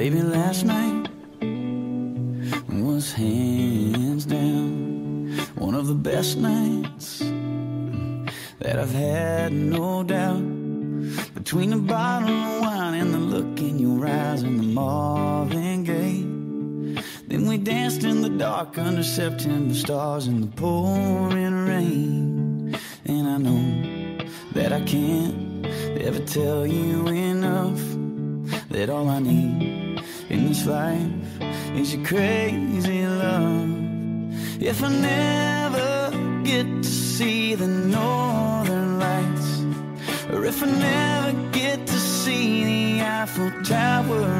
Baby, last night was hands down one of the best nights that I've had, no doubt. Between the bottle of wine and the look in your eyes and the Marvin we danced in the dark under September stars in the pouring rain. And I know that I can't ever tell you enough that all I need in this life is your crazy love. If I never get to see the northern lights, or if I never get to see the Eiffel Tower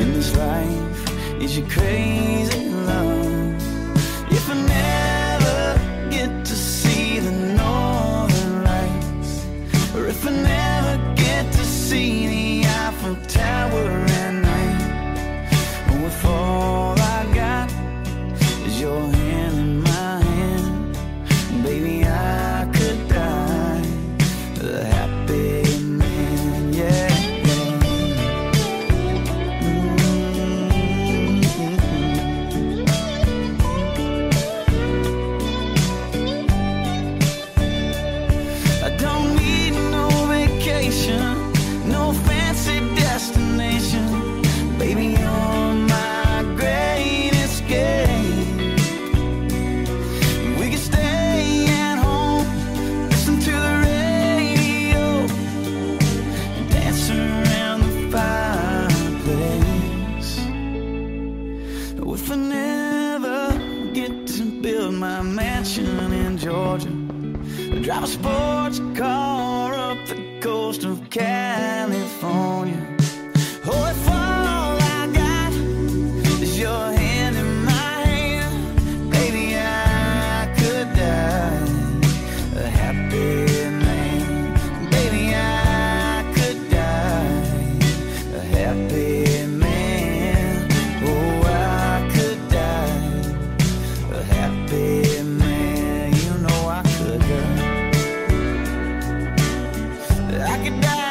in this life is you crazy my mansion in Georgia, drive a sports car up the coast of California. it down.